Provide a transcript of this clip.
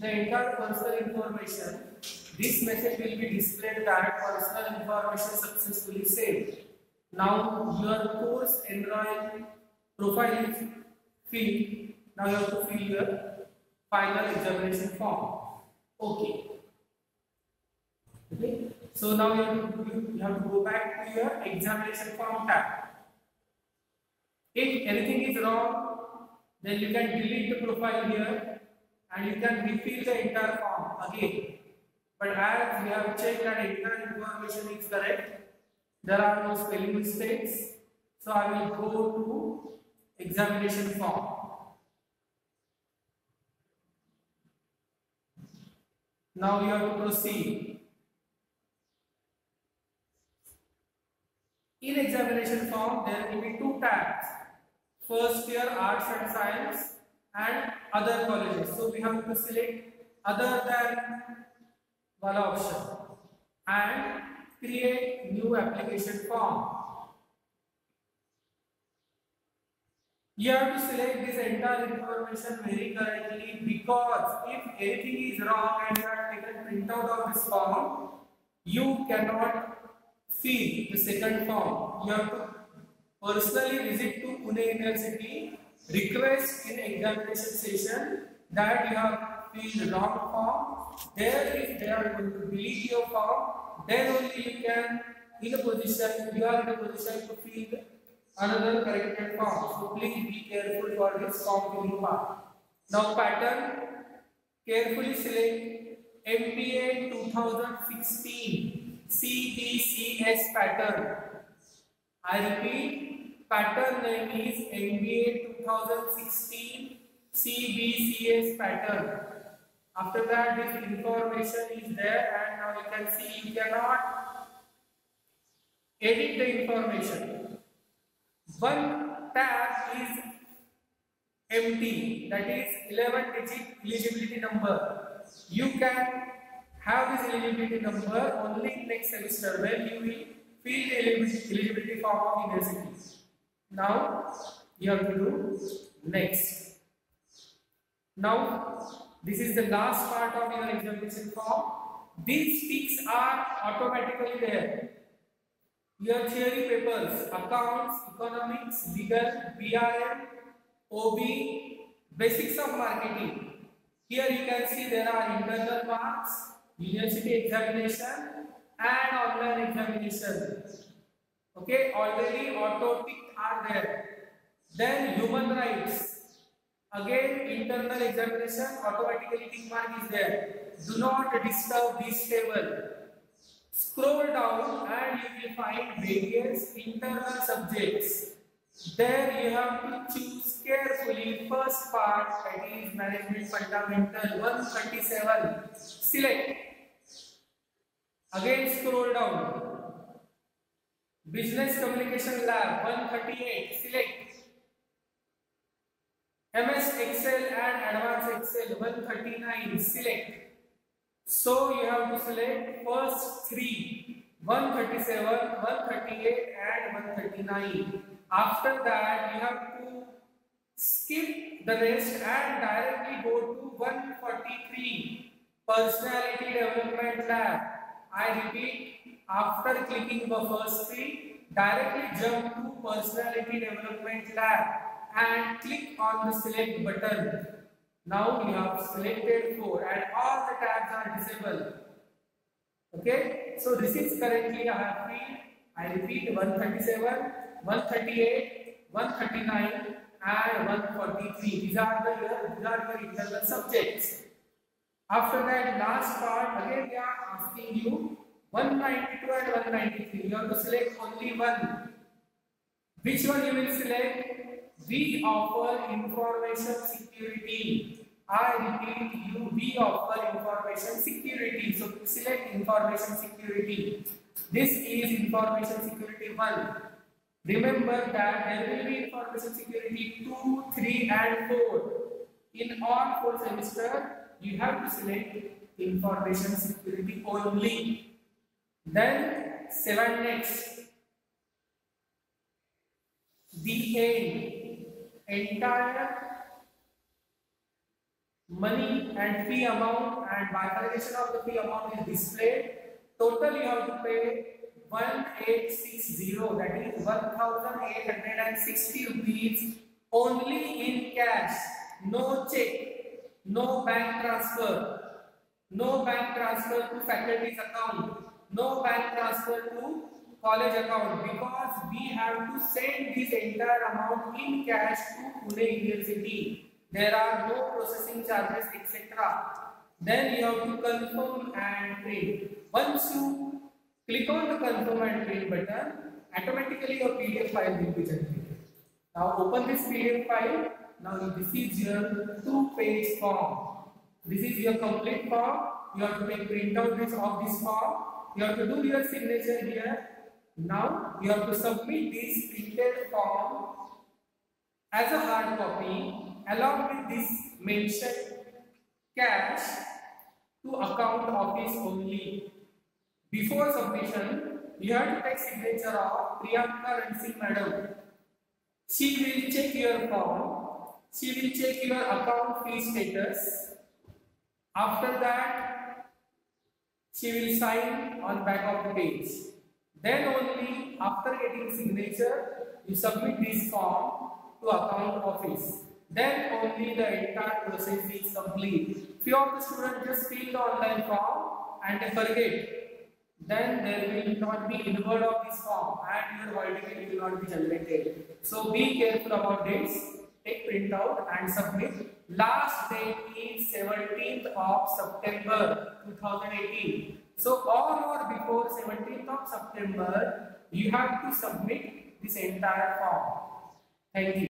the entire personal information, this message will be displayed that personal information successfully saved. Now your course enroll profile is filled. Now you have to fill your final examination form. Okay. Okay. So now you have to, you have to go back to your examination form tab. If anything is wrong, then you can delete the profile here and you can refill the entire form again. But as we have checked that entire information is correct, there are no spelling mistakes. So I will go to examination form. Now you have to proceed. In examination form, there will be two tabs. First year arts and science and other colleges. So we have to select other than one option and create new application form. You have to select this entire information very correctly because if anything is wrong and you have taken printout of this form, you cannot fill the second form. You have to personally visit to Pune University, request in examination session that you have filled wrong form. There if they are going to delete your form, then only you can in a position, you are in a position to fill another corrected form. So please be careful for this form filling part. Now pattern, carefully select MBA 2016 CBCS pattern. I repeat, pattern name is MBA 2016 CBCS pattern. After that, this information is there and now you can see you cannot edit the information. One tab is empty, that is 11 digit eligibility number. You can have this eligibility number only next semester when you will fill the eligibility form of university. Now you have to do next. Now this is the last part of your examination form. These ticks are automatically there. Your theory papers, accounts, economics, legal, BRM, OB, basics of marketing. Here you can see there are internal marks, university examination and online examination. Okay, already auto tick are there. Then human rights. Again, internal examination automatically tick mark is there. Do not disturb this table. Scroll down and you will find various internal subjects. There you have to choose carefully first part that is management fundamental 137. Select. Again scroll down. Business communication lab 138. Select. MS Excel and Advanced Excel 139. Select. So you have to select first three 137, 138 and 139. After that you have to skip the rest and directly go to 143 Personality Development Lab. I repeat, after clicking the first three, directly jump to Personality Development Lab and click on the select button. Now you have selected 4 and all the tabs are disabled. Okay, so this is currently have filled. I repeat 137, 138, 139 and 143. These are the these are your internal subjects. After that last part again we are asking you 192 and 193. You have to select only one. Which one you will select? We offer information security. I repeat, you we offer information security. So select information security. This is information security 1. Remember that there will be information security 2, 3 and 4. In all four semester, you have to select information security only. Then 7 next. The aim entire money and fee amount and bifurcation of the fee amount is displayed. Total you have to pay 1860 that is 1860 rupees only in cash no check no bank transfer no bank transfer to faculty's account no bank transfer to college account because we have to send this entire amount in cash to Pune University. There are no processing charges etc. Then you have to confirm and print. Once you click on the confirm and print button, automatically your PDF file will be generated. Now open this PDF file. Now this is your two-page form. This is your complete form. You have to take print out this of this form. You have to do your signature here now you have to submit this printed form as a hard copy along with this mentioned cash to account office only. Before submission, you have to take signature of Priyanka Ransi madam. She will check your form. She will check your account fee status. After that, she will sign on back of the page. Then only after getting signature, you submit this form to account office. Then only the entire process is complete. Few of the students just fill the online form and they forget. Then there will not be inward of this form and your hall will not be generated. So be careful about this. Take print out and submit. Last date is 17th of September 2018. So on or before 17th of September, you have to submit this entire form. Thank you.